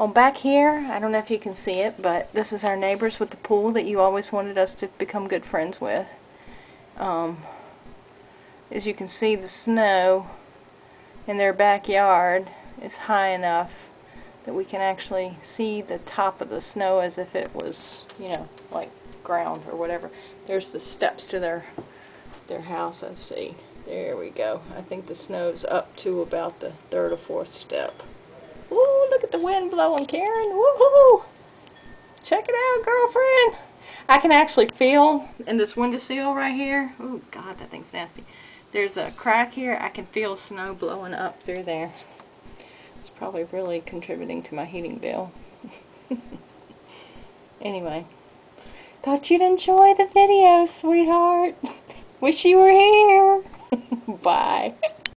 Oh, back here, I don't know if you can see it, but this is our neighbors with the pool that you always wanted us to become good friends with. Um, as you can see, the snow in their backyard is high enough that we can actually see the top of the snow as if it was, you know, like ground or whatever. There's the steps to their their house, let's see. There we go. I think the snow's up to about the third or fourth step. Ooh, look at the wind blowing, Karen. Woohoo! Check it out, girlfriend. I can actually feel in this window windowsill right here. Oh, God, that thing's nasty. There's a crack here. I can feel snow blowing up through there. It's probably really contributing to my heating bill. anyway, thought you'd enjoy the video, sweetheart. Wish you were here. Bye.